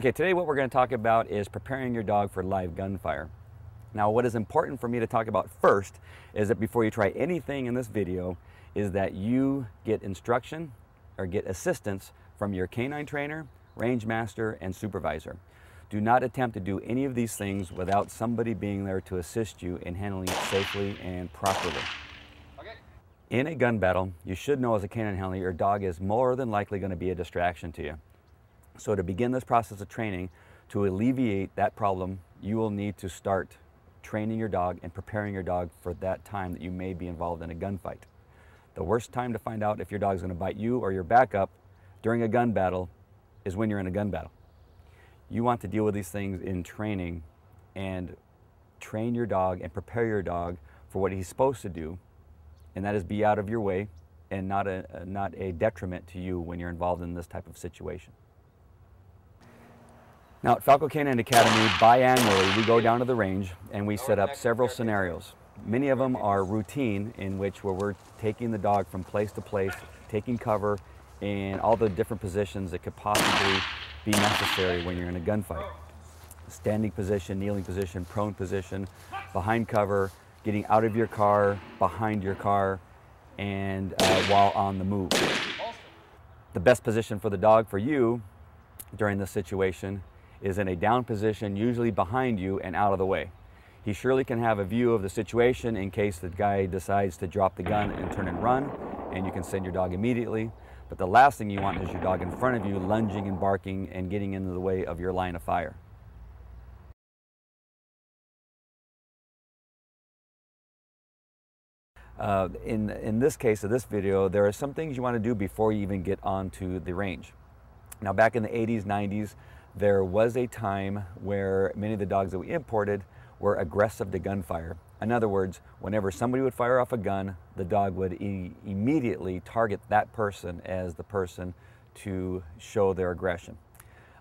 Okay, today what we're going to talk about is preparing your dog for live gunfire. Now what is important for me to talk about first is that before you try anything in this video is that you get instruction or get assistance from your canine trainer, range master, and supervisor. Do not attempt to do any of these things without somebody being there to assist you in handling it safely and properly. Okay. In a gun battle, you should know as a canine handler your dog is more than likely going to be a distraction to you. So to begin this process of training, to alleviate that problem, you will need to start training your dog and preparing your dog for that time that you may be involved in a gunfight. The worst time to find out if your dog's going to bite you or your backup during a gun battle is when you're in a gun battle. You want to deal with these things in training and train your dog and prepare your dog for what he's supposed to do, and that is be out of your way and not a, not a detriment to you when you're involved in this type of situation. Now at Falco Canine Academy, biannually, we go down to the range and we set up several scenarios. Many of them are routine in which where we're taking the dog from place to place, taking cover in all the different positions that could possibly be necessary when you're in a gunfight. Standing position, kneeling position, prone position, behind cover, getting out of your car, behind your car, and uh, while on the move. The best position for the dog for you during this situation is in a down position, usually behind you and out of the way. He surely can have a view of the situation in case the guy decides to drop the gun and turn and run, and you can send your dog immediately. But the last thing you want is your dog in front of you lunging and barking and getting into the way of your line of fire. Uh, in, in this case of this video, there are some things you want to do before you even get onto the range. Now back in the 80s, 90s, there was a time where many of the dogs that we imported were aggressive to gunfire. In other words, whenever somebody would fire off a gun, the dog would e immediately target that person as the person to show their aggression.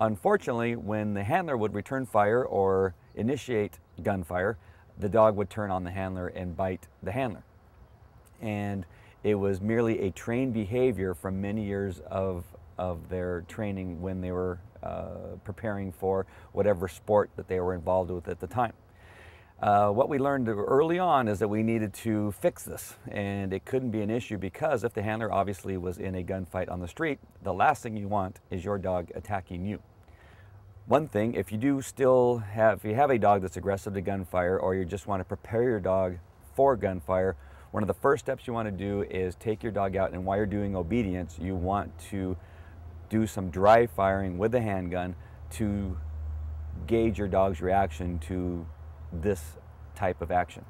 Unfortunately, when the handler would return fire or initiate gunfire, the dog would turn on the handler and bite the handler. And it was merely a trained behavior from many years of, of their training when they were uh, preparing for whatever sport that they were involved with at the time. Uh, what we learned early on is that we needed to fix this and it couldn't be an issue because if the handler obviously was in a gunfight on the street, the last thing you want is your dog attacking you. One thing, if you do still have, if you have a dog that's aggressive to gunfire or you just want to prepare your dog for gunfire, one of the first steps you want to do is take your dog out and while you're doing obedience, you want to do some dry firing with the handgun to gauge your dog's reaction to this type of action.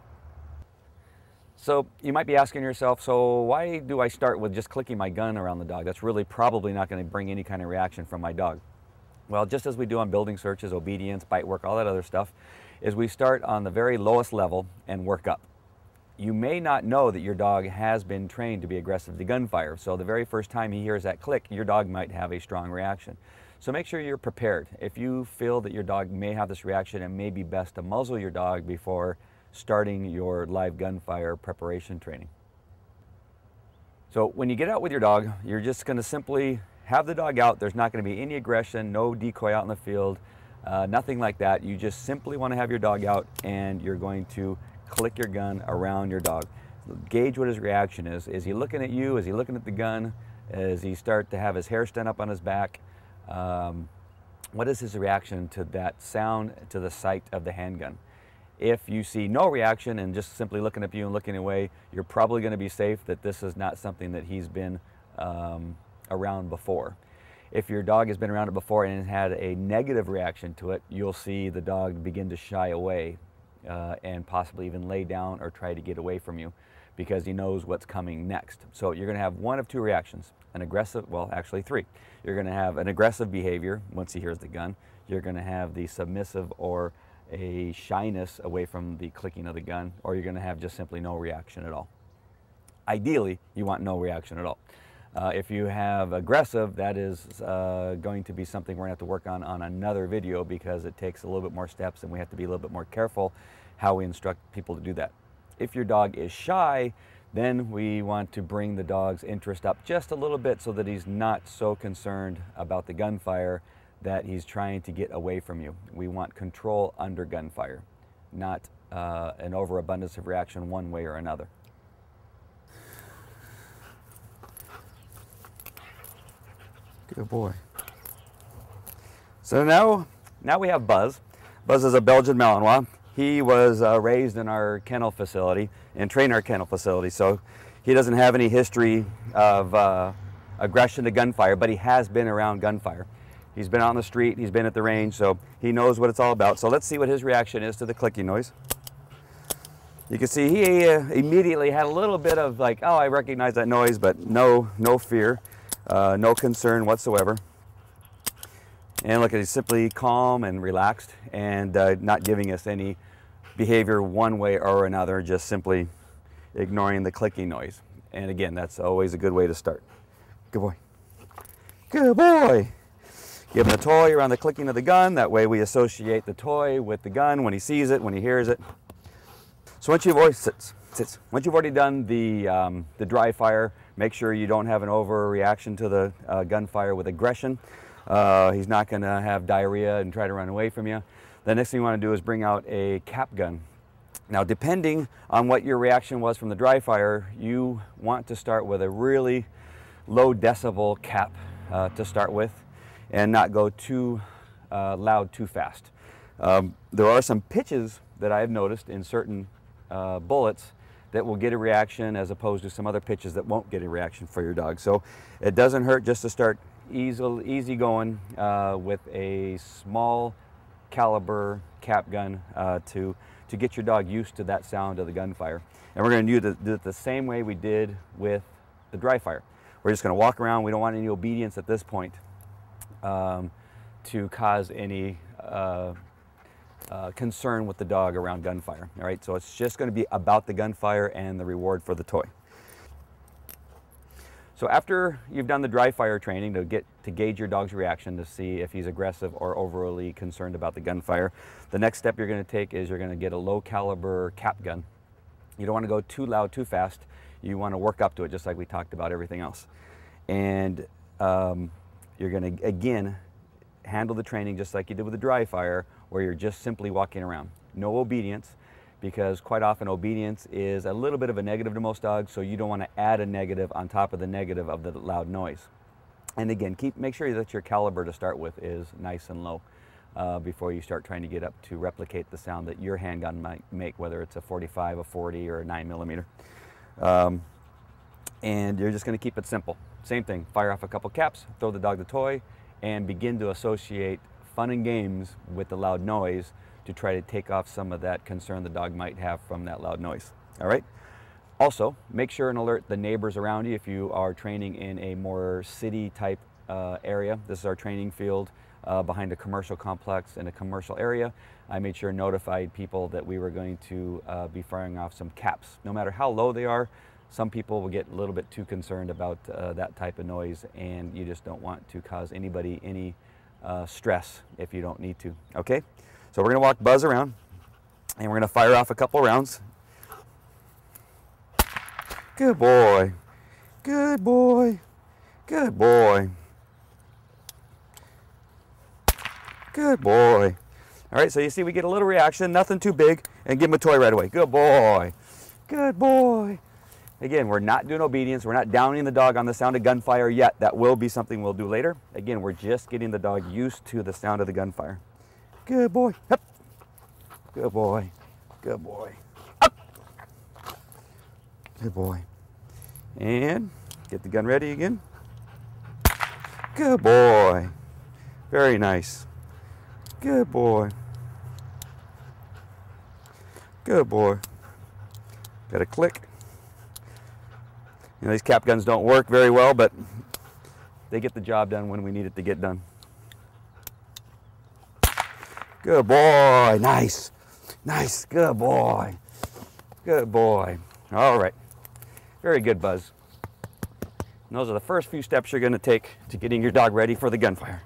So you might be asking yourself, so why do I start with just clicking my gun around the dog? That's really probably not going to bring any kind of reaction from my dog. Well, just as we do on building searches, obedience, bite work, all that other stuff, is we start on the very lowest level and work up you may not know that your dog has been trained to be aggressive to gunfire. So the very first time he hears that click, your dog might have a strong reaction. So make sure you're prepared. If you feel that your dog may have this reaction, it may be best to muzzle your dog before starting your live gunfire preparation training. So when you get out with your dog, you're just gonna simply have the dog out. There's not gonna be any aggression, no decoy out in the field, uh, nothing like that. You just simply wanna have your dog out and you're going to click your gun around your dog. Gauge what his reaction is. Is he looking at you? Is he looking at the gun? Does he start to have his hair stand up on his back? Um, what is his reaction to that sound, to the sight of the handgun? If you see no reaction and just simply looking at you and looking away, you're probably going to be safe that this is not something that he's been um, around before. If your dog has been around it before and had a negative reaction to it, you'll see the dog begin to shy away uh, and possibly even lay down or try to get away from you because he knows what's coming next. So you're going to have one of two reactions, an aggressive, well, actually three. You're going to have an aggressive behavior once he hears the gun. You're going to have the submissive or a shyness away from the clicking of the gun, or you're going to have just simply no reaction at all. Ideally, you want no reaction at all. Uh, if you have aggressive, that is uh, going to be something we're going to have to work on on another video because it takes a little bit more steps and we have to be a little bit more careful how we instruct people to do that. If your dog is shy, then we want to bring the dog's interest up just a little bit so that he's not so concerned about the gunfire that he's trying to get away from you. We want control under gunfire, not uh, an overabundance of reaction one way or another. Good boy. So now, now we have Buzz. Buzz is a Belgian Malinois. He was uh, raised in our kennel facility and trained our kennel facility, so he doesn't have any history of uh, aggression to gunfire, but he has been around gunfire. He's been on the street, he's been at the range, so he knows what it's all about. So let's see what his reaction is to the clicking noise. You can see he uh, immediately had a little bit of like, oh, I recognize that noise, but no, no fear, uh, no concern whatsoever. And look, at he's simply calm and relaxed and uh, not giving us any behavior one way or another, just simply ignoring the clicking noise. And again, that's always a good way to start. Good boy. Good boy. Give him the toy around the clicking of the gun. That way we associate the toy with the gun when he sees it, when he hears it. So once you've already, sits, sits. Once you've already done the, um, the dry fire, make sure you don't have an overreaction to the uh, gunfire with aggression. Uh, he's not going to have diarrhea and try to run away from you. The next thing you want to do is bring out a cap gun. Now, depending on what your reaction was from the dry fire, you want to start with a really low decibel cap uh, to start with and not go too uh, loud too fast. Um, there are some pitches that I've noticed in certain uh, bullets that will get a reaction as opposed to some other pitches that won't get a reaction for your dog. So it doesn't hurt just to start easy, easy going uh, with a small caliber cap gun uh, to, to get your dog used to that sound of the gunfire. And we're going to do, it the same way we did with the dry fire. We're just going to walk around. We don't want any obedience at this point um, to cause any uh, uh, concern with the dog around gunfire. All right, so it's just going to be about the gunfire and the reward for the toy. So after you've done the dry fire training to get to gauge your dog's reaction to see if he's aggressive or overly concerned about the gunfire, the next step you're going to take is you're going to get a low caliber cap gun. You don't want to go too loud too fast. You want to work up to it just like we talked about everything else. And um, you're going to again handle the training just like you did with the dry fire where you're just simply walking around. No obedience because quite often obedience is a little bit of a negative to most dogs, so you don't want to add a negative on top of the negative of the loud noise. And again, keep make sure that your caliber to start with is nice and low uh, before you start trying to get up to replicate the sound that your handgun might make, whether it's a 45, a 40, or a 9 millimeter. Um, and you're just going to keep it simple. Same thing, fire off a couple caps, throw the dog the toy, and begin to associate fun and games with the loud noise to try to take off some of that concern the dog might have from that loud noise. All right? Also, make sure and alert the neighbors around you if you are training in a more city type uh, area. This is our training field uh, behind a commercial complex in a commercial area. I made sure notified people that we were going to uh, be firing off some caps. No matter how low they are, some people will get a little bit too concerned about uh, that type of noise and you just don't want to cause anybody any uh, stress if you don't need to, okay? So we're going to walk Buzz around and we're going to fire off a couple rounds. Good boy. Good boy. Good boy. Good boy. All right, so you see we get a little reaction, nothing too big, and give him a toy right away. Good boy. Good boy. Again, we're not doing obedience. We're not downing the dog on the sound of gunfire yet. That will be something we'll do later. Again, we're just getting the dog used to the sound of the gunfire. Good boy. Good boy. Good boy. Up. Good boy. And get the gun ready again. Good boy. Very nice. Good boy. Good boy. Got a click. You know, these cap guns don't work very well, but they get the job done when we need it to get done. Good boy. Nice. Nice. Good boy. Good boy. All right. Very good, Buzz. And those are the first few steps you're going to take to getting your dog ready for the gunfire.